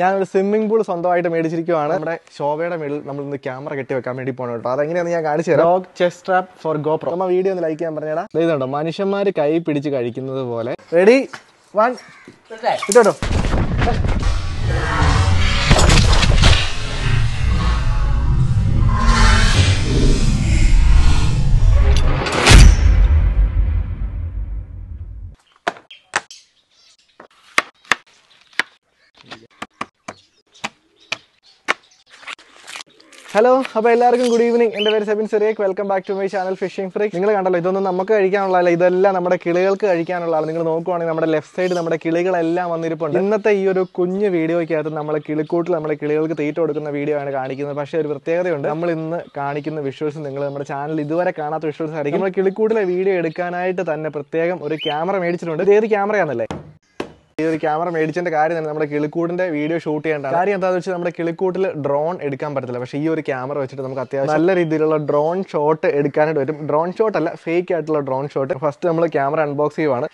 ഞാനൊരു swimming pool സ്വന്തമായിട്ട് മേടിച്ചിരിക്കുവാണ്. നമ്മുടെ ശോഭയുടെ മേളിൽ നമ്മൾ ഇന്ന് ക്യാമറ കെട്ടി വെക്കാൻ വേണ്ടി പോകണം കേട്ടോ. അതെങ്ങനെയാണെന്ന് ഞാൻ കാണിച്ചു തരാം. Dog chest strap for GoPro നമ്മ വീഡിയോ ഒന്ന് ലൈക്ക് ചെയ്യാൻ പറഞ്ഞാടാ. ഇതുണ്ടോ മനുഷ്യന്മാർ കൈ പിടിച്ച് കഴിക്കുന്നത് പോലെ. റെഡി വൺ ഇട്ടോ ഹലോ അപ്പോൾ എല്ലാവർക്കും ഗുഡ് ഈവനിങ് എന്റെ പേര് Sebin Cyriac welcome back to my channel fishing free നിങ്ങൾ കണ്ടല്ലോ ഇതൊന്നും നമുക്ക് കഴിക്കാനുള്ളതല്ല. ഇതെല്ലാം നമ്മുടെ കിളികൾക്ക് കഴിക്കാനുള്ളതാണ്. നിങ്ങൾ നോക്കുവാണെങ്കിൽ നമ്മുടെ ലെഫ്റ്റ് സൈഡ് നമ്മുടെ കിളികളെല്ലാം വന്നിരിപ്പുണ്ട്. ഇന്നത്തെ ഈ ഒരു കുഞ്ഞ് വീഡിയോയ്ക്കകത്ത് നമ്മൾ കിളിക്കൂട്ടിൽ നമ്മുടെ കിളികൾക്ക് തീറ്റ കൊടുക്കുന്ന വീഡിയോ ആണ് കാണിക്കുന്നത്. പക്ഷേ ഒരു പ്രത്യേകതയുണ്ട്. നമ്മൾ ഇന്ന് കാണിക്കുന്ന വിഷ്വൽസ് നിങ്ങൾ നമ്മുടെ ചാനൽ ഇതുവരെ കാണാത്ത വിഷ്വൽസ് ആയിരിക്കും. നമ്മൾ കിളിക്കൂട്ടിലെ വീഡിയോ എടുക്കാനായിട്ട് തന്നെ പ്രത്യേകം ഒരു ക്യാമറ മേടിച്ചിട്ടുണ്ട്. ഏത് ക്യാമറയാണെന്നല്ലേ ഈ ക്യാമറ മേടിച്ചതിന്റെ കാര്യം തന്നെ നമ്മുടെ കിളിക്കൂടിന്റെ വീഡിയോ ഷൂട്ട് ചെയ്യേണ്ട കാര്യം എന്താണെന്ന് വെച്ചാൽ നമ്മുടെ കിളിക്കൂട്ടിൽ ഡ്രോൺ എടുക്കാൻ പറ്റത്തില്ല. പക്ഷേ ഈ ഒരു ക്യാമറ വെച്ചിട്ട് നമുക്ക് അത്യാവശ്യം നല്ല രീതിയിലുള്ള ഡ്രോൺ ഷോട്ട് എടുക്കാനായിട്ട് പറ്റും. ഡ്രോൺ ഷോട്ട് അല്ല ഫേക്ക് ആയിട്ടുള്ള ഡ്രോൺ ഷോട്ട് ഫസ്റ്റ് നമ്മൾ ക്യാമറ അൺബോക്സ് ചെയ്യുവാണ്.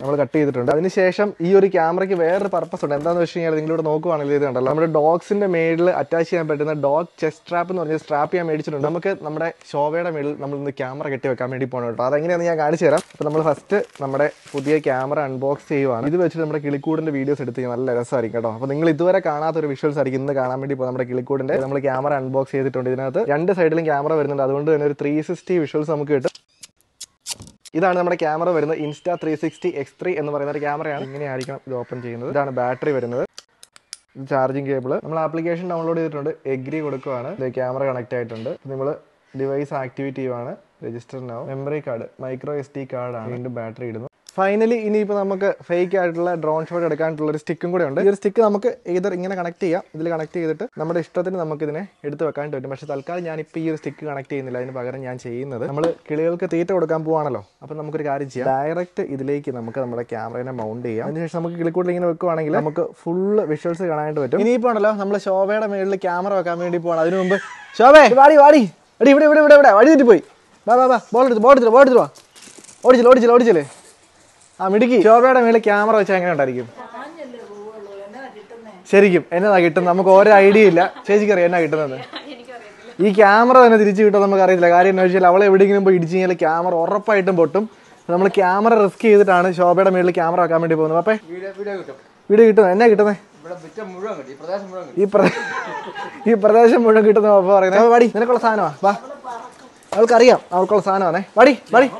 നമ്മൾ കട്ട് ചെയ്തിട്ടുണ്ട്. അതിനുശേഷം ഈ ഒരു ക്യാമറയ്ക്ക് വേറൊരു പർപ്പസ് ഉണ്ട്. എന്താണെന്ന് വെച്ച് കഴിഞ്ഞാൽ നിങ്ങളിവിടെ നോക്കുവാണെങ്കിൽ ഇത് കണ്ടല്ലോ. നമ്മുടെ ഡോഗ്സിന്റെ മേളിൽ അറ്റാച്ച് ചെയ്യാൻ പറ്റുന്ന ഡോഗ് ചെസ്റ്റ് സ്ട്രാപ്പ് എന്ന് പറഞ്ഞ സ്ട്രാപ്പ് ചെയ്യാൻ മേടിച്ചിട്ടുണ്ട്. നമുക്ക് നമ്മുടെ ഷോവയുടെ മേളിൽ നമ്മൾ ഇന്ന് ക്യാമറ കെട്ടി വെക്കാൻ വേണ്ടി പോകണം കേട്ടോ. അതെങ്ങനെയാണെന്ന് ഞാൻ കാണിച്ചു തരാം. അപ്പോൾ നമ്മൾ ഫസ്റ്റ് നമ്മുടെ പുതിയ ക്യാമറ അൺബോക്സ് ചെയ്യുവാണ്. ഇത് വെച്ചിട്ട് നമ്മുടെ കിളിക്കൂടിന്റെ വീഡിയോസ് എടുത്ത് നല്ല രസമായിരിക്കും കേട്ടോ. അപ്പോൾ നിങ്ങൾ ഇതുവരെ കാണാത്ത ഒരു വിഷ്വൽസ് ആയിരിക്കും ഇന്ന് കാണാൻ വേണ്ടി പോകും നമ്മുടെ കിളിക്കൂടിന്റെ. നമ്മൾ ക്യാമറ അൺബോക്സ് ചെയ്തിട്ടുണ്ട്. ഇതിനകത്ത് രണ്ട് സൈഡിലും ക്യാമറ വരുന്നുണ്ട്. അതുകൊണ്ട് തന്നെ ഒരു ത്രീ സിക്സ്റ്റി വിഷ്വൽസ് നമുക്ക് കിട്ടും. ഇതാണ് നമ്മുടെ ക്യാമറ വരുന്നത് Insta three sixty X three എന്ന് പറയുന്ന ഒരു ക്യാമറയാണ്. ഇങ്ങനെയായിരിക്കണം ഇത് ഓപ്പൺ ചെയ്യുന്നത്. ഇതാണ് ബാറ്ററി വരുന്നത്. ചാർജിങ് കേബിൾ നമ്മൾ ആപ്ലിക്കേഷൻ ഡൗൺലോഡ് ചെയ്തിട്ടുണ്ട്. എഗ്രി കൊടുക്കുവാണ്. ഇത് ക്യാമറ കണക്ട് ആയിട്ടുണ്ട്. നമ്മൾ ഡിവൈസ് ആക്ടിവേറ്റ് ചെയ്യുവാണ്. Register no memory card micro S D കാർഡാണ് വീണ്ടും ബാറ്ററി ഇടുന്നു. ഫൈനലി ഇനിയിപ്പോൾ നമുക്ക് ഫേക്ക് ആയിട്ടുള്ള ഡ്രോൺ ഷോട്ട് എടുക്കാനുള്ള ഒരു സ്റ്റിക്കും കൂടെ ഉണ്ട്. ഈ ഒരു സ്റ്റിക്ക് നമുക്ക് ഏതർ ഇങ്ങനെ കണക്ട് ചെയ്യാം. ഇതിൽ കണക്ട് ചെയ്തിട്ട് നമ്മുടെ ഇഷ്ടത്തിന് നമുക്ക് ഇതിനെ എടുത്ത് വെക്കാൻ പറ്റും. പക്ഷേ തൽക്കാലം ഞാൻ ഞാനിപ്പോൾ ഈ ഒരു സ്റ്റിക്ക് കണക്ട് ചെയ്യുന്നില്ല. അതിന് പകരം ഞാൻ ചെയ്യുന്നത് നമ്മൾ കിളികൾക്ക് തീറ്റ കൊടുക്കാൻ പോവാണല്ലോ. അപ്പം നമുക്കൊരു കാര്യം ചെയ്യാം. ഡയറക്റ്റ് ഇതിലേക്ക് നമുക്ക് നമ്മുടെ ക്യാമറയെ മൗണ്ട് ചെയ്യാം. അതിനുശേഷം നമുക്ക് കിളിക്കൂട്ടിൽ ഇങ്ങനെ വെക്കുവാണെങ്കിൽ നമുക്ക് ഫുള്ള് വിഷ്വൽസ് കാണാനായിട്ട് പറ്റും. ഇനിയിപ്പോൾ ആണല്ലോ നമ്മൾ ശോഭയുടെ മേളിൽ ക്യാമറ വെക്കാൻ വേണ്ടി പോകണം അതിനു മുമ്പ് ശോഭേ വാടി വാടി. അടി ഇവിടെ ഇവിടെ ഇവിടെ ഇവിടെ. വഴി തെറ്റി പോയി വാ വാ വാ. ബോൾ എടുത്ത് ബോൾ എടുത്ത് ബോൾ എടുത്തു വാ. ഓടിച്ചില്ല ഓടിച്ചില്ല ഓടിച്ചില്ലേ. ആ മിടുക്കി. ശോഭയുടെ മേളിൽ ക്യാമറ വെച്ചാൽ എങ്ങനെ ഉണ്ടായിരിക്കും? ശരിക്കും. എന്നതാ കിട്ടുന്നത്? നമുക്ക് ഓരോ ഐഡിയ ഇല്ല. ചേച്ചിക്കറിയാം എന്നാ കിട്ടുന്നത്. ഈ ക്യാമറ തന്നെ തിരിച്ചു കിട്ടും നമുക്ക് അറിയില്ല കാര്യം എന്താ വെച്ചാൽ അവളെ എവിടെയെങ്കിലും പോയി ഇടിച്ചു കഴിഞ്ഞാൽ ക്യാമറ ഉറപ്പായിട്ടും പൊട്ടും. നമ്മൾ ക്യാമറ റിസ്ക് ചെയ്തിട്ടാണ് ശോഭയുടെ മേളിൽ ക്യാമറ വെക്കാൻ വേണ്ടി പോകുന്നത്. അപ്പേ വീഡിയോ വീഡിയോ കിട്ടും. വീഡിയോ കിട്ടുന്നത് എന്നാ കിട്ടുന്നത് ഈ പ്രദേശം മുഴുവൻ കിട്ടും. ഈ പ്രദേശം മുഴുവൻ കിട്ടുന്ന അപ്പൊ പറയുന്നത്. "ഏ, വാടി നിനക്കുള്ള സാധനമാ. വാ. അവൾക്കറിയാം. അവൾക്കുള്ള സാധനമാണേ. വാടി വാടി.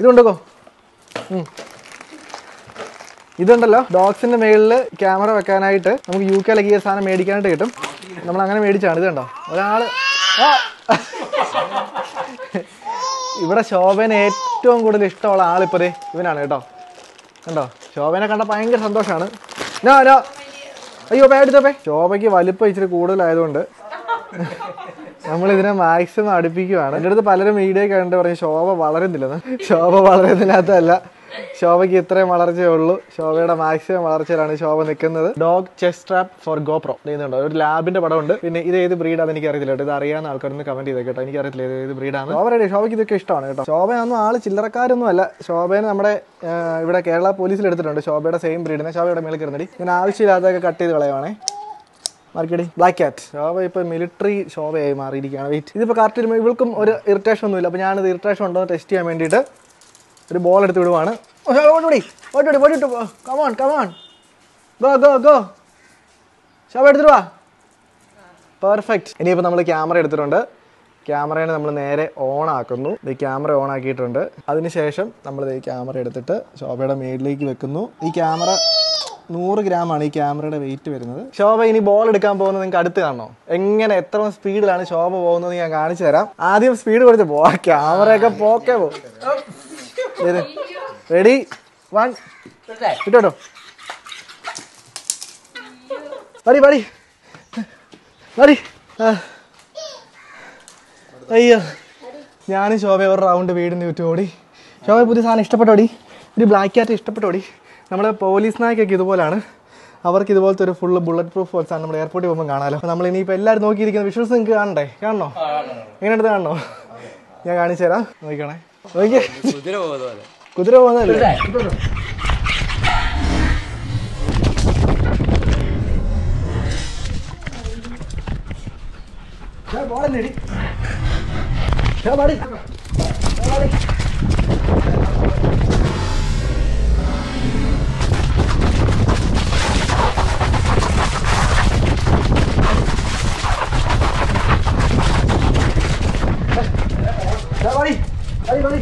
ഇതുണ്ടോ? ഇതുണ്ടല്ലോ. ഡോഗ്സിന്റെ മേളിൽ ക്യാമറ വെക്കാനായിട്ട് നമുക്ക് യു കെ ഈ സാധനം മേടിക്കാനായിട്ട് കിട്ടും. നമ്മൾ അങ്ങനെ മേടിച്ചാണ്. ഇത് കണ്ടോ? ഒരാൾ! ഇവിടെ ശോഭന ഏറ്റവും കൂടുതൽ ഇഷ്ടമുള്ള ആളിപ്പോ ദേ ഇവനാണ് കേട്ടോ. കണ്ടോ? ശോഭനെ കണ്ട ഭയങ്കര സന്തോഷമാണ്. അയ്യോ പേടിച്ചപ്പേ ശോഭയ്ക്ക് വലിപ്പം ഇച്ചിരി കൂടുതലായതുകൊണ്ട്. നമ്മൾ ഇതിനെ മാക്സിമം അടുപ്പിക്കുവാണ്. എന്റെ അടുത്ത് പലരും വീഡിയോ കണ്ട് പറയും ശോഭ വളരുന്നില്ലെന്ന് ശോഭ വളരുന്നില്ലാത്തതല്ല ശോഭയ്ക്ക് ഇത്രയും വളർച്ചയേ ഉള്ളൂ. ശോഭയുടെ മാക്സിമം വളർച്ചയിലാണ് ശോഭ നിൽക്കുന്നത്. Dog chest strap for GoPro ചെയ്യുന്നുണ്ടോ ഒരു ലാബിന്റെ പടമുണ്ട്. പിന്നെ ഇത് ഏത് ബ്രീഡാന്ന് എനിക്ക് അറിയത്തില്ല കേട്ടോ. ഇത് അറിയാവുന്ന ആൾക്കാരൊന്ന് കമന്റ് ചെയ്ത് കേട്ടോ. എനിക്ക് അറിയില്ല ഏത് ബ്രീഡാണ് ശോഭയുടെ ശോഭയ്ക്ക് ഇതൊക്കെ ഇഷ്ടമാണ് കേട്ടോ. ശോഭയൊന്നും ആൾ ചില്ലറക്കാരൊന്നും അല്ല. ശോഭേനെ നമ്മുടെ ഇവിടെ കേരള പോലീസിൽ എടുത്തിട്ടുണ്ട്. ശോഭയുടെ സെയിം ബ്രീഡിനെ ശോഭയുടെ മേളിൽ കയറുന്നടി. ഞാൻ ആവശ്യമില്ലാത്തതൊക്കെ കട്ട് ചെയ്ത് കളയുവാണേ. മാർക്കടി ബ്ലാക്ക് ക്യാറ്റ് ശോഭ ഇപ്പൊ മിലിറ്ററി ശോഭയായി മാറിയിരിക്കുകയാണ്. വെയിറ്റ് ഇതിപ്പോ കറക്റ്റ് വരുമ്പോൾ ഇവൾക്കും ഒരു ഇറിറ്റേഷൻ ഒന്നുമില്ല. അപ്പൊ ഞാനിത് ഇറിറ്റേഷൻ ഉണ്ടോ ടെസ്റ്റ് ചെയ്യാൻ വേണ്ടിയിട്ട് ഒരു ബോൾ എടുത്ത് വിടുവാണ്. Come on come on go go go വാ. പെർഫെക്റ്റ് ഇനിയിപ്പോൾ നമ്മൾ ക്യാമറ എടുത്തിട്ടുണ്ട്. ക്യാമറയെ നമ്മൾ നേരെ ഓൺ ആക്കുന്നു. ഇത് ക്യാമറ ഓൺ ആക്കിയിട്ടുണ്ട്. അതിനുശേഷം നമ്മൾ ഈ ക്യാമറ എടുത്തിട്ട് ശോഭയുടെ മേളിലേക്ക് വെക്കുന്നു. ഈ ക്യാമറ നൂറ് ഗ്രാമാണ് ഈ ക്യാമറയുടെ വെയിറ്റ് വരുന്നത്. ശോഭ ഇനി ബോൾ എടുക്കാൻ പോകുന്നത് നിങ്ങൾക്ക് അടുത്ത് കാണണോ? എങ്ങനെ എത്ര സ്പീഡിലാണ് ശോഭ പോകുന്നത് ഞാൻ കാണിച്ചു തരാം. ആദ്യം സ്പീഡ് കുറച്ച് പോ. ക്യാമറയൊക്കെ പോക്കെ പോകും റെഡി വൺ ഇട്ടോ. പടി പടി പടി. അയ്യോ. ഞാനും ശോഭ ഒരു റൗണ്ട് വീടിന് ചുറ്റും ഓടി. ശോഭ പുതിയ സാധനം ഇഷ്ടപ്പെട്ടോടി ഒരു ബ്ലാക്ക് ക്യാറ്റ് ഇഷ്ടപ്പെട്ടോടി നമ്മുടെ പോലീസ് നായ്ക്കൊക്കെ ഇതുപോലാണ്. അവർക്ക് ഇതുപോലത്തെ ഒരു ഫുള്ള് ബുള്ളറ്റ് പ്രൂഫ് ഹോൾസ് ആണ് നമ്മുടെ എയർപോർട്ടിൽ പോകുമ്പോൾ കാണാമല്ലോ നമ്മൾ ഇനിയിപ്പോൾ എല്ലാവരും നോക്കിയിരിക്കുന്ന വിഷ്വൽസ് നിങ്ങൾക്ക് കാണണ്ടേ? കാണണോ? എങ്ങനെ കാണണോ? ഞാൻ കാണിച്ചു തരാം. നോക്കണേ നോക്കിയേ കുതിര പോകുന്നതല്ലേ? ബോളല്ലേ പാടി പാടി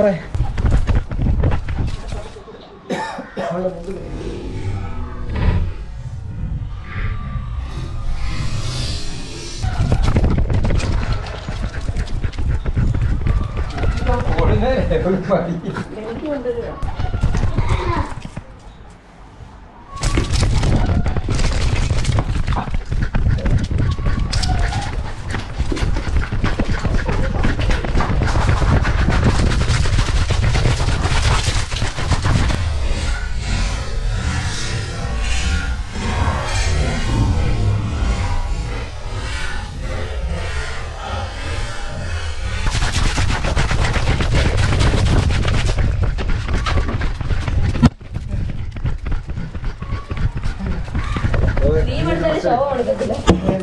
bre. 버리네 얼마이 내가 키웠는데요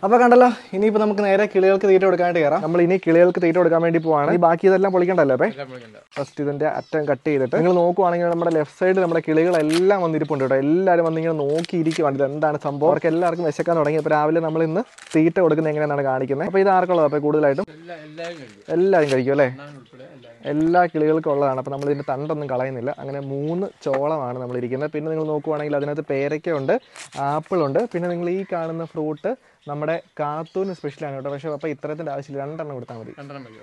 അപ്പൊ കണ്ടല്ലോ ഇനിയിപ്പോ നമുക്ക് നേരെ കിളികൾക്ക് തീറ്റ കൊടുക്കാനായിട്ട് കയറാം. നമ്മൾ ഇനി കിളികൾക്ക് തീറ്റ കൊടുക്കാൻ വേണ്ടി പോവാണ്. ഈ ബാക്കി ഇതെല്ലാം പൊളിക്കണ്ടല്ലോ അപ്പേ? ഫസ്റ്റ് ഇതിന്റെ അറ്റം കട്ട് ചെയ്തിട്ട് നിങ്ങൾ നോക്കുവാണെങ്കിൽ നമ്മുടെ ലെഫ്റ്റ് സൈഡിൽ നമ്മുടെ കിളികളെല്ലാം വന്നിരിപ്പുണ്ട് കേട്ടോ. എല്ലാവരും വന്നിങ്ങനെ നോക്കിയിരിക്കുവാണ്. ഇത് എന്താണ് സംഭവം? അവർക്ക് എല്ലാവർക്കും വിശക്കാൻ തുടങ്ങി. അപ്പോൾ രാവിലെ നമ്മൾ ഇന്ന് തീറ്റ കൊടുക്കുന്നത് എങ്ങനെയാണ് കാണിക്കുന്നത്. അപ്പോൾ ഇത് ആർക്കുള്ളത് അപ്പോൾ കൂടുതലായിട്ടും? എല്ലാവരും കഴിക്കും. അല്ലേ? എല്ലാ കിളികൾക്കും ഉള്ളതാണ്. അപ്പോൾ നമ്മൾ ഇതിന്റെ തണ്ടൊന്നും കളയുന്നില്ല. അങ്ങനെ മൂന്ന് ചോളമാണ് നമ്മൾ ഇരിക്കുന്നത് പിന്നെ നിങ്ങൾ നോക്കുവാണെങ്കിൽ അതിനകത്ത് ആപ്പിൾ ആപ്പിളുണ്ട് പിന്നെ നിങ്ങൾ ഈ കാണുന്ന ഫ്രൂട്ട് നമ്മുടെ കാത്തൂന് സ്പെഷ്യലാണ് കേട്ടോ. പക്ഷേ അപ്പോൾ ഇത്തരത്തിന്റെ ആവശ്യമില്ല. രണ്ടെണ്ണം കൊടുത്താൽ മതി.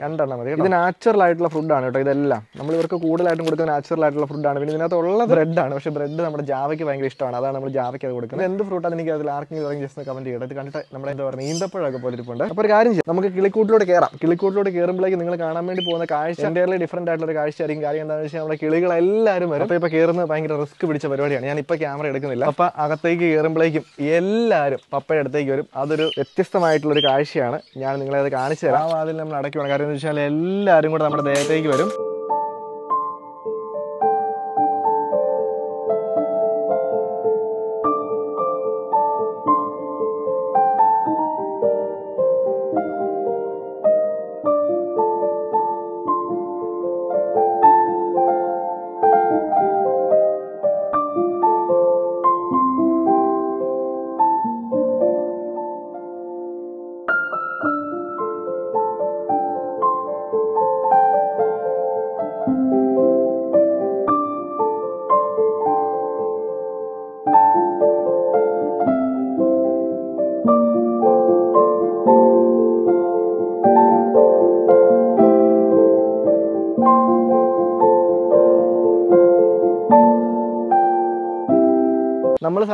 രണ്ടെണ്ണം മതി. ഇത് നാച്ചുറൽ ആയിട്ടുള്ള ഫുഡാണ് കേട്ടോ ഇതെല്ലാം. നമ്മൾ ഇവർക്ക് കൂടുതലായിട്ടും കൊടുക്കുന്ന നാച്ചുറൽ ആയിട്ടുള്ള ഫുഡാണ് പിന്നെ ഇതിനകത്ത് ഉള്ള ആണ്. പക്ഷേ ബ്രെഡ് നമ്മുടെ ജാവയ്ക്ക് ഭയങ്കര ഇഷ്ടമാണ്. അതാണ് നമ്മൾ ജാവയ്ക്ക് അത് കൊടുക്കുന്നത്. എന്ത് ഫ്രൂട്ടാണ് എനിക്ക് അതിൽ ആർക്കെങ്കിലും ഇറങ്ങി ജസ്റ്റ് കമന്റ് ചെയ്യണം. ഇത് കണ്ടിട്ട് നമ്മുടെ എന്താ പറയുക ഈന്തപ്പഴമൊക്കെ പോലിരിപ്പുണ്ട് അപ്പൊ അപ്പോൾ ഒരു കാര്യം ചെയ്യാം. നമുക്ക് കിളിക്കൂട്ടിലൂടെ കയറാം കിളിക്കൂട്ടിലൂടെ കയറുമ്പോഴേക്ക് നിങ്ങൾ കാണാൻ വേണ്ടി പോകുന്ന കാഴ്ച എന്റെ ഡിഫറന്റ് ആയിട്ടുള്ള ഒരു കാഴ്ച ആയിരിക്കും. കാര്യം എന്താണെന്ന് വെച്ചാൽ നമ്മുടെ കിളികളെല്ലാവരും വരും. അപ്പോൾ ഇപ്പോൾ കയറുന്നത് ഭയങ്കര റിസ്ക് പിടിച്ച പരിപാടിയാണ്. ഞാൻ ഇപ്പോൾ ക്യാമറ എടുക്കുന്നില്ല. അപ്പോൾ അകത്തേക്ക് കയറുമ്പോഴേക്കും എല്ലാവരും പപ്പയുടെ അടുത്തേക്ക് വരും. അതൊരു വ്യത്യസ്തമായിട്ടുള്ള ഒരു കാഴ്ചയാണ്. ഞാൻ നിങ്ങളെ അത് കാണിച്ചു തരാം ആ നമ്മൾ അടയ്ക്കുവാണ്. കാര്യം എന്ന് വെച്ചാൽ എല്ലാവരും കൂടെ നമ്മുടെ ദേഹത്തേക്ക് വരും.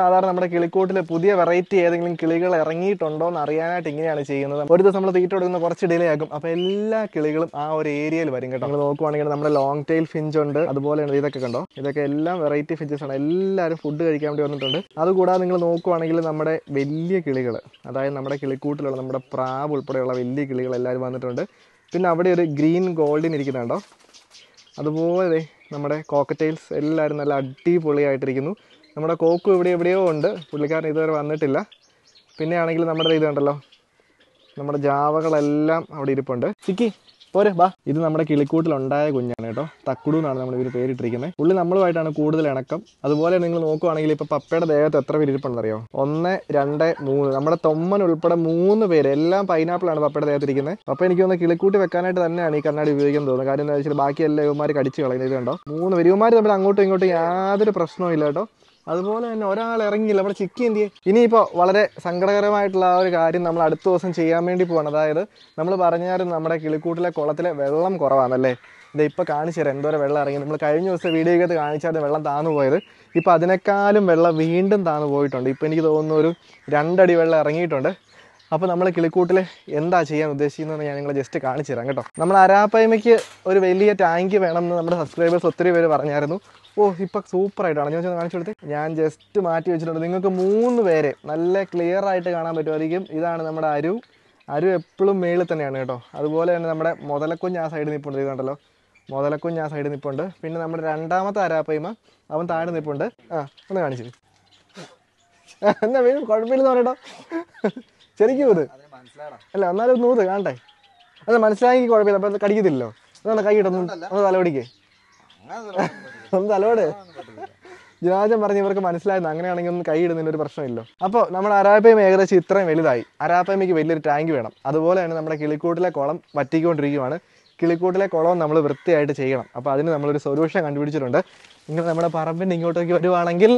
സാധാരണ നമ്മുടെ കിളിക്കൂട്ടിൽ പുതിയ വെറൈറ്റി ഏതെങ്കിലും കിളികൾ ഇറങ്ങിയിട്ടുണ്ടോ എന്ന് അറിയാനായിട്ട് ഇങ്ങനെയാണ് ചെയ്യുന്നത്. ഒരു ദിവസം നമ്മൾ തീറ്റ കൊടുക്കുന്ന കുറച്ച് ഡിലേ ആകും. അപ്പോൾ എല്ലാ കിളികളും ആ ഒരു ഏരിയയിൽ വരും കേട്ടോ. നമ്മൾ നോക്കുവാണെങ്കിൽ നമ്മുടെ ലോങ് ടൈൽ ഫിഞ്ച് ഉണ്ട്. അതുപോലെ ഇതൊക്കെ കണ്ടോ? ഇതൊക്കെ എല്ലാം വെറൈറ്റി ഫിഞ്ചസ് ആണ്. എല്ലാവരും ഫുഡ് കഴിക്കാൻ വേണ്ടി വന്നിട്ടുണ്ട്. അതുകൂടാതെ നിങ്ങൾ നോക്കുവാണെങ്കിൽ നമ്മുടെ വലിയ കിളികൾ അതായത് നമ്മുടെ കിളിക്കൂട്ടിലുള്ള നമ്മുടെ പ്രാവ് ഉൾപ്പെടെയുള്ള വലിയ കിളികൾ എല്ലാവരും വന്നിട്ടുണ്ട്. പിന്നെ അവിടെ ഒരു ഗ്രീൻ ഗോൾഡിൻ ഇരിക്കുന്നുണ്ടോ അതുപോലെ നമ്മുടെ കോക്കറ്റൈൽസ് എല്ലാവരും നല്ല അടിപൊളിയായിട്ടിരിക്കുന്നു. നമ്മുടെ കോക്കും ഇവിടെ എവിടെയോ ഉണ്ട്. പുള്ളിക്കാരൻ ഇതുവരെ വന്നിട്ടില്ല. പിന്നെ ആണെങ്കിൽ നമ്മുടെ ഇത് കണ്ടല്ലോ. നമ്മുടെ ജാവകളെല്ലാം അവിടെ ഇരിപ്പുണ്ട്. ചിക്കി പോരെ ബാ. ഇത് നമ്മുടെ കിളിക്കൂട്ടിലുണ്ടായ കുഞ്ഞാണ് കേട്ടോ. തക്കുടു എന്നാണ് നമ്മൾ ഇവർ പേരിട്ടിരിക്കുന്നത്. പുള്ളി നമ്മളുമായിട്ടാണ് കൂടുതൽ ഇണക്കം. അതുപോലെ നിങ്ങൾ നോക്കുവാണെങ്കിൽ ഇപ്പൊ പപ്പയുടെ ദേഹത്ത് എത്ര പേര് ഇരിപ്പുണ്ടെന്നറിയോ? ഒന്ന് രണ്ട് മൂന്ന്. നമ്മുടെ തൊമ്മൻ ഉൾപ്പെടെ മൂന്ന് പേര്. എല്ലാം പൈനാപ്പിളാണ് പപ്പയുടെ ദേഹത്തിരിക്കുന്നത് പപ്പ എനിക്ക് തോന്നുന്നു കിളിക്കൂട്ടി വെക്കാനായിട്ട് തന്നെയാണ് ഈ കണ്ണാടി ഉപയോഗിക്കുന്നത് തോന്നുന്നത് കാര്യം എന്താ വെച്ചാൽ ബാക്കി എല്ലാ യുവമാർ കടിച്ചു കളയുന്നത് കണ്ടോ? മൂന്ന് പേര്. യുവമാർ തമ്മിൽ അങ്ങോട്ടും ഇങ്ങോട്ടും യാതൊരു പ്രശ്നവും ഇല്ല കേട്ടോ. അതുപോലെ തന്നെ ഒരാൾ ഇറങ്ങിയില്ല. അവിടെ ചിക്കി എന്ത് ചെയ്യും. ഇനിയിപ്പോൾ വളരെ സങ്കടകരമായിട്ടുള്ള ആ ഒരു കാര്യം നമ്മൾ അടുത്ത ദിവസം ചെയ്യാൻ വേണ്ടി പോകണം അതായത് നമ്മൾ പറഞ്ഞാലും നമ്മുടെ കിളിക്കൂട്ടിലെ കുളത്തിലെ വെള്ളം കുറവാണല്ലേ? ഇത് ഇപ്പോൾ കാണിച്ചു തരാം. എന്തോരം വെള്ളം ഇറങ്ങി. നമ്മൾ കഴിഞ്ഞ ദിവസം വീഡിയോ വീഡിയോയ്ക്കകത്ത് കാണിച്ചാൽ വെള്ളം താന്നു പോയത്. ഇപ്പോൾ അതിനേക്കാളും വെള്ളം വീണ്ടും താന്നു പോയിട്ടുണ്ട്. ഇപ്പോൾ എനിക്ക് തോന്നുന്നു ഒരു രണ്ടടി വെള്ളം ഇറങ്ങിയിട്ടുണ്ട്. അപ്പോൾ നമ്മൾ കിളിക്കൂട്ടിൽ എന്താ ചെയ്യാൻ ഉദ്ദേശിക്കുന്നതെന്ന് ഞാൻ നിങ്ങളെ ജസ്റ്റ് കാണിച്ചു തരാം കേട്ടോ. നമ്മൾ അരാപ്പയ്മയ്ക്ക് ഒരു വലിയ ടാങ്ക് വേണമെന്ന് നമ്മുടെ സബ്സ്ക്രൈബേഴ്സ് ഒത്തിരി പേര് പറഞ്ഞായിരുന്നു. ഓ ഇപ്പം സൂപ്പറായിട്ടാണ് ഞാൻ കാണിച്ചു കൊടുത്ത്. ഞാൻ ജസ്റ്റ് മാറ്റി വെച്ചിട്ടുണ്ട്. നിങ്ങൾക്ക് മൂന്ന് പേരെ നല്ല ക്ലിയർ ആയിട്ട് കാണാൻ പറ്റുമായിരിക്കും. ഇതാണ് നമ്മുടെ അരു. അരു എപ്പോഴും മേളിൽ തന്നെയാണ് കേട്ടോ. അതുപോലെ തന്നെ നമ്മുടെ മുതലക്കുഞ്ഞ് ആ സൈഡിൽ നിൽപ്പുണ്ട് ഇത് കണ്ടല്ലോ മുതലക്കുഞ്ഞ് ആ സൈഡിൽ നിൽപ്പുണ്ട് പിന്നെ നമ്മുടെ രണ്ടാമത്തെ അരാപ്പയ്മ അവൻ താഴെ നിൽപ്പുണ്ട് ആ ഒന്ന് കാണിച്ചു. എന്നാ വീണ്ടും കുഴപ്പമില്ലെന്ന് പറയട്ടോ. ശരിക്കും ഇത്. അല്ല എന്നാലും നൂത് കാണട്ടെ. അല്ല മനസ്സിലാക്കി കുഴപ്പമില്ല. അപ്പൊ കടിക്കത്തില്ലല്ലോ. അതാണ് കൈ കിട്ടുന്നു ഒന്ന് തലപിടിക്കേ ഒന്ന് തലോട്. ജനാജൻ പറഞ്ഞ് ഇവർക്ക് മനസ്സിലായിരുന്നു അങ്ങനെയാണെങ്കിൽ ഒന്നും കൈ ഇടുന്നതിന് ഒരു പ്രശ്നമില്ല. അപ്പോൾ നമ്മൾ അരാപ്പയം ഏകദേശം ഇത്രയും വലുതായി. അരാപ്പയമയ്ക്ക് വലിയൊരു ടാങ്ക് വേണം. അതുപോലെ തന്നെ നമ്മുടെ കിളിക്കൂട്ടിലെ കുളം വറ്റിക്കൊണ്ടിരിക്കുകയാണ് കിളിക്കൂട്ടിലെ കുളവും നമ്മൾ വൃത്തിയായിട്ട് ചെയ്യണം. അപ്പോൾ അതിന് നമ്മളൊരു സൊല്യൂഷൻ കണ്ടുപിടിച്ചിട്ടുണ്ട്. നിങ്ങൾ നമ്മുടെ പറമ്പിന്റെ ഇങ്ങോട്ടേക്ക് വരുവാണെങ്കിൽ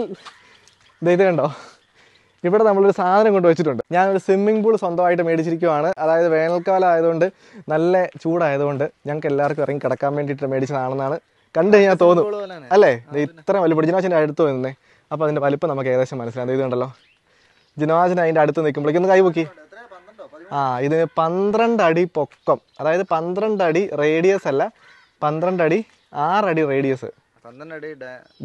ഇത് കണ്ടോ? ഇവിടെ നമ്മളൊരു സാധനം കൊണ്ട് വെച്ചിട്ടുണ്ട്. ഞാനൊരു സ്വിമ്മിംഗ് പൂൾ സ്വന്തമായിട്ട് മേടിച്ചിരിക്കുവാണ്. അതായത് വേനൽക്കാലം ആയതുകൊണ്ട് നല്ല ചൂടായതുകൊണ്ട് ഞങ്ങൾക്ക് എല്ലാവർക്കും ഇറങ്ങി കിടക്കാൻ വേണ്ടിയിട്ട് മേടിച്ചതാണെന്നാണ് കണ്ടു കഴിഞ്ഞാൽ തോന്നും. അല്ലേ? ഇത്ര വലിപ്പം ജിനോജന്റെ അടുത്ത് വന്നേ. അപ്പോൾ അതിന്റെ വലിപ്പം നമുക്ക് ഏകദേശം മനസ്സിലാകും ഇത് കണ്ടല്ലോ. ജിനോജൻ അതിന്റെ അടുത്ത് നിൽക്കുമ്പോഴേക്കും ഒന്ന് കൈ പൊക്കി. ആ ഇത് പന്ത്രണ്ട് അടി പൊക്കം. അതായത് പന്ത്രണ്ട് അടി റേഡിയസ് അല്ല പന്ത്രണ്ട് അടി ആറടി റേഡിയസ് പന്ത്രണ്ടടി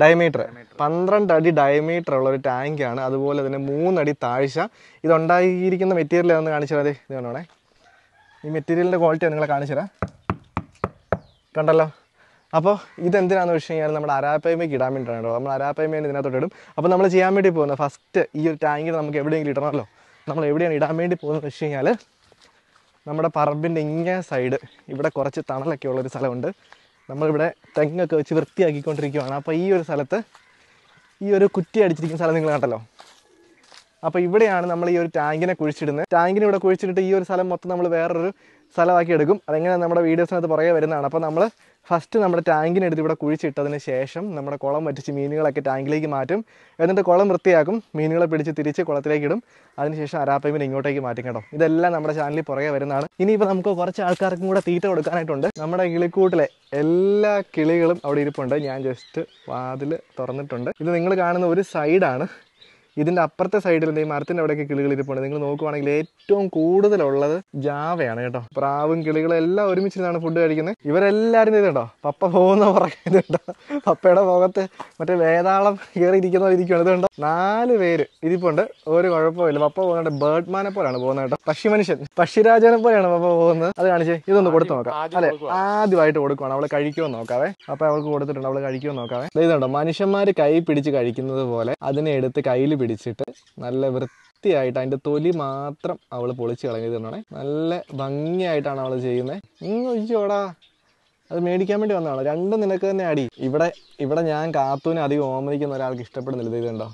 ഡയമീറ്റർ പന്ത്രണ്ട് അടി ഡയമീറ്റർ ഉള്ള ഒരു ടാങ്ക് ആണ്. അതുപോലെ തന്നെ മൂന്നടി താഴ്ച. ഇത് ഉണ്ടാക്കിയിരിക്കുന്ന മെറ്റീരിയൽ ഒന്ന് കാണിച്ചു മതി ഇത് കണ്ടോണേ. ഈ മെറ്റീരിയലിന്റെ ക്വാളിറ്റി നിങ്ങളെ കാണിച്ചു തരാം. കണ്ടല്ലോ? അപ്പോൾ ഇതെന്തിനാന്ന് വെച്ച് കഴിഞ്ഞാൽ നമ്മുടെ അരാപ്പയമേക്ക് ഇടാൻ വേണ്ടിയിട്ടാണ് നമ്മൾ അരാപ്പയമേന് ഇതിനകത്തോട്ട് ഇടും. അപ്പോൾ നമ്മൾ ചെയ്യാൻ വേണ്ടി പോകുന്നത് ഫസ്റ്റ് ഈ ഒരു ടാങ്കിൽ നമുക്ക് എവിടെയെങ്കിലും ഇടണമല്ലോ. നമ്മൾ എവിടെയാണ് ഇടാൻ വേണ്ടി പോകുന്നത് വെച്ച് കഴിഞ്ഞാൽ നമ്മുടെ പറമ്പിന്റെ ഇങ്ങേ സൈഡ് ഇവിടെ കുറച്ച് തണലൊക്കെ ഉള്ളൊരു സ്ഥലമുണ്ട്. നമ്മളിവിടെ തെങ്ങൊക്കെ വെച്ച് വൃത്തിയാക്കിക്കൊണ്ടിരിക്കുകയാണ് അപ്പോൾ ഈ ഒരു സ്ഥലത്ത് ഈ ഒരു കുറ്റി അടിച്ചിരിക്കുന്ന സ്ഥലം നിങ്ങൾ കണ്ടല്ലോ. അപ്പോൾ ഇവിടെയാണ് നമ്മൾ ഈ ഒരു ടാങ്കിനെ കുഴിച്ചിടുന്നത്. ടാങ്കിനെ ഇവിടെ കുഴിച്ചിട്ട് ഈ ഒരു സ്ഥലം മൊത്തം നമ്മൾ വേറൊരു സ്ഥലമാക്കി എടുക്കും. അതെങ്ങനെ നമ്മുടെ വീഡിയോസിനകത്ത് പുറകെ വരുന്നതാണ്. അപ്പോൾ നമ്മൾ ഫസ്റ്റ് നമ്മുടെ ടാങ്കിനെടുത്ത് ഇവിടെ കുഴിച്ചിട്ടതിന് ശേഷം നമ്മുടെ കുളം വറ്റിച്ച് മീനുകളൊക്കെ ടാങ്കിലേക്ക് മാറ്റും. എന്നിട്ട് കുളം വൃത്തിയാക്കും. മീനുകളെ പിടിച്ച് തിരിച്ച് കുളത്തിലേക്ക് ഇടും. അതിനുശേഷം അരാപ്പൈമിനെ ഇങ്ങോട്ടേക്ക് മാറ്റും കേട്ടോ. ഇതെല്ലാം നമ്മുടെ ചാനലിൽ പുറകെ വരുന്നതാണ്. ഇനിയിപ്പോൾ നമുക്ക് കുറച്ച് ആൾക്കാർക്കും കൂടെ തീറ്റ കൊടുക്കാനായിട്ടുണ്ട്. നമ്മുടെ കിളിക്കൂട്ടിലെ എല്ലാ കിളികളും അവിടെ ഇരിപ്പുണ്ട്. ഞാൻ ജസ്റ്റ് വാതിൽ തുറന്നിട്ടുണ്ട്. ഇത് നിങ്ങൾ കാണുന്ന ഒരു സൈഡാണ് ഇതിന്റെ അപ്പുറത്തെ സൈഡിൽ ഈ മരത്തിന്റെ അവിടെയൊക്കെ കിളികൾ ഇരിപ്പുണ്ട്. നിങ്ങൾ നോക്കുവാണെങ്കിൽ ഏറ്റവും കൂടുതലുള്ളത് ജാവയാണ് കേട്ടോ. പ്രാവും കിളികളും എല്ലാം ഒരുമിച്ചിരുന്നാണ് ഫുഡ് കഴിക്കുന്നത് ഇവരെല്ലാവരും ഇതുണ്ടോ പപ്പ പോകുന്ന പുറകെ ഇതുണ്ടോ പപ്പയുടെ മുഖത്ത് മറ്റേ വേതാളം കയറി ഇരിക്കുന്ന ഇരിക്കുകയാണ് ഇതുണ്ടോ നാല് പേര് ഇരിപ്പുണ്ട്. ഒരു കുഴപ്പമില്ല. പപ്പ പോകുന്നുണ്ട്. ബേർഡ്മാനെ പോലെയാണ് പോകുന്നത് കേട്ടോ. പക്ഷി മനുഷ്യൻ. പക്ഷിരാജനെ പോലെയാണ് പപ്പ പോകുന്നത്. അത് കാണിച്ച്. ഇതൊന്ന് കൊടുത്തു നോക്കാം. അല്ലെ? ആദ്യമായിട്ട് കൊടുക്കുവാണ്. അവൾ കഴിക്കുമോ നോക്കാവേ. അപ്പൊ അവൾക്ക് കൊടുത്തിട്ടുണ്ട്. അവൾ കഴിക്കുമോ നോക്കാവേ. ഇതുണ്ടോ മനുഷ്യന്മാര് കൈ പിടിച്ച് കഴിക്കുന്നത് പോലെ അതിനെ എടുത്ത് കയ്യിൽ പിടിച്ചിട്ട് നല്ല വൃത്തിയായിട്ട് അതിന്റെ തൊലി മാത്രം അവൾ പൊളിച്ച് കളഞ്ഞിട്ടുണ്ടാണേ നല്ല ഭംഗിയായിട്ടാണ് അവൾ ചെയ്യുന്നത് ഒഴിച്ചോടാ. അത് മേടിക്കാൻ വേണ്ടി വന്നതാണ്? രണ്ടും നിനക്ക് തന്നെ അടി. ഇവിടെ ഇവിടെ ഞാൻ കാത്തൂനെ അധികം ഓമനിക്കുന്ന ഒരാൾക്ക് ഇഷ്ടപ്പെടുന്നില്ല. ഇത് കണ്ടോ?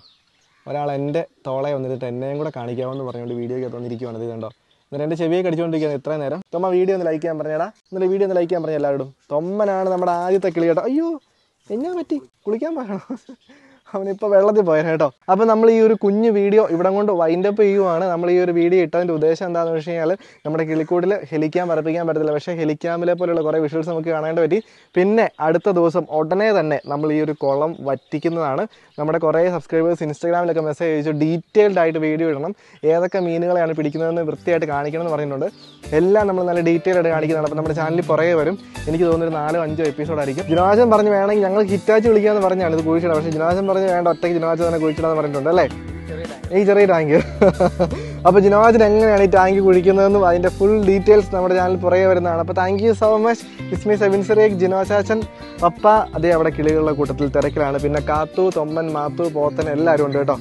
ഒരാൾ എന്റെ തോളെ വന്നിട്ട് എന്നെയും കൂടെ കാണിക്കാമെന്ന് പറഞ്ഞുകൊണ്ട് വീഡിയോ വീഡിയോയ്ക്ക് വന്നിരിക്കുവാണ്. ഇത് കണ്ടോ? എന്നിട്ട് എന്റെ ചെവിയെ കടിച്ചുകൊണ്ടിരിക്കുകയാണ് ഇത്രയും നേരം. തൊമ്മ വീഡിയോ ഒന്ന് ലൈക്ക് ചെയ്യാൻ പറഞ്ഞേടാ. എന്നിട്ട് വീഡിയോ ഒന്ന് ലൈക്ക് ചെയ്യാൻ പറഞ്ഞ എല്ലാവരും തൊമ്മനാണ് നമ്മുടെ ആദ്യത്തെ കിളി കേട്ടോ. അയ്യോ എന്നാ പറ്റി? കുളിക്കാൻ പറയണോ അവനിപ്പോൾ വെള്ളത്തിൽ പോയത് കേട്ടോ. അപ്പോൾ നമ്മൾ ഈ ഒരു കുഞ്ഞു വീഡിയോ ഇവിടെ കൊണ്ട് വൈൻഡ് അപ്പ് ചെയ്യുവാണ്. നമ്മൾ ഈ ഒരു വീഡിയോ ഇട്ടതിന്റെ ഉദ്ദേശം എന്താണെന്ന് വെച്ച് കഴിഞ്ഞാൽ നമ്മുടെ കിളിക്കൂടിൽ ഹെലിക്കാൻ പറപ്പിക്കാൻ പറ്റത്തില്ല. പക്ഷേ ഹെലിക്കാമിലെ പോലെയുള്ള കുറേ വിഷ്വൽസ് നമുക്ക് കാണാൻ പറ്റി. പിന്നെ അടുത്ത ദിവസം ഉടനെ തന്നെ നമ്മൾ ഈ ഒരു കുളം വറ്റിക്കുന്നതാണ്. നമ്മുടെ കുറേ സബ്സ്ക്രൈബേഴ്സ് ഇൻസ്റ്റാഗ്രാമിലൊക്കെ മെസ്സേജ് അയച്ചു ഡീറ്റെയിൽഡ് ആയിട്ട് വീഡിയോ ഇടണം. ഏതൊക്കെ മീനുകളെയാണ് പിടിക്കുന്നതെന്ന് വൃത്തിയായിട്ട് കാണിക്കണം എന്ന് പറയുന്നുണ്ട് എല്ലാം നമ്മൾ നല്ല ഡീറ്റെയിൽ ആയിട്ട് കാണിക്കുന്നതാണ്. അപ്പോൾ നമ്മുടെ ചാനലിൽ കുറേ വരും. എനിക്ക് തോന്നുന്നൊരു നാലോ അഞ്ചോ എപ്പിസോഡായിരിക്കും ജിനാശൻ പറഞ്ഞ് വേണമെങ്കിൽ ഞങ്ങൾ ഹിറ്റാച്ച് വിളിക്കാമെന്ന് പറഞ്ഞാണ് ഇത് കുഴിച്ചിടാം പക്ഷേ ജിനാശൻ പറഞ്ഞ് വേണ്ട ഒറ്റയ്ക്ക് ജിനാശൻ തന്നെ കുഴിച്ചിടാന്ന് പറഞ്ഞിട്ടുണ്ട് അല്ലേ? ഈ ചെറിയ ടാങ്ക് അപ്പോൾ ജിനാജിന് എങ്ങനെയാണ് ഈ ടാങ്ക് കുഴിക്കുന്നതെന്നും അതിന്റെ ഫുൾ ഡീറ്റെയിൽസ് നമ്മുടെ ചാനൽ പുറകെ വരുന്നതാണ്. അപ്പോൾ താങ്ക് യു സോ മച്ച് ഇസ്മി സെവിൻ സിറേഖ് ജിനോചാച്ചൻ പപ്പ അതേ അവിടെ കിളികളുടെ കൂട്ടത്തിൽ തിരക്കിലാണ്. പിന്നെ കാത്തു തൊമ്മൻ മാത്തു പോത്തൻ എല്ലാവരും ഉണ്ട് കേട്ടോ.